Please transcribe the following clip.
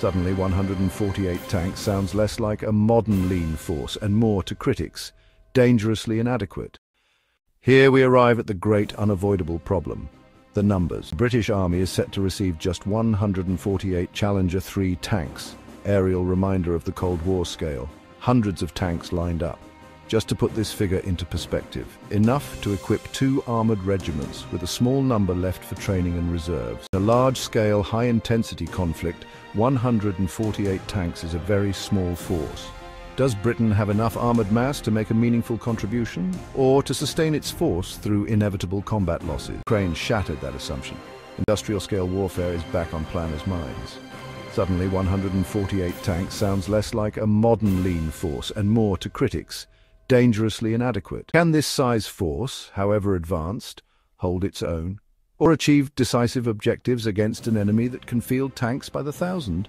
Suddenly 148 tanks sounds less like a modern lean force and more to critics, dangerously inadequate. Here we arrive at the great unavoidable problem, the numbers. The British Army is set to receive just 148 Challenger 3 tanks, aerial reminder of the Cold War scale, hundreds of tanks lined up. Just to put this figure into perspective, enough to equip two armoured regiments with a small number left for training and reserves. In a large-scale, high-intensity conflict, 148 tanks is a very small force. Does Britain have enough armoured mass to make a meaningful contribution, or to sustain its force through inevitable combat losses? Ukraine shattered that assumption. Industrial-scale warfare is back on planners' minds. Suddenly, 148 tanks sounds less like a modern lean force and more to critics, dangerously inadequate. Can this size force, however advanced, hold its own, or achieve decisive objectives against an enemy that can field tanks by the thousand?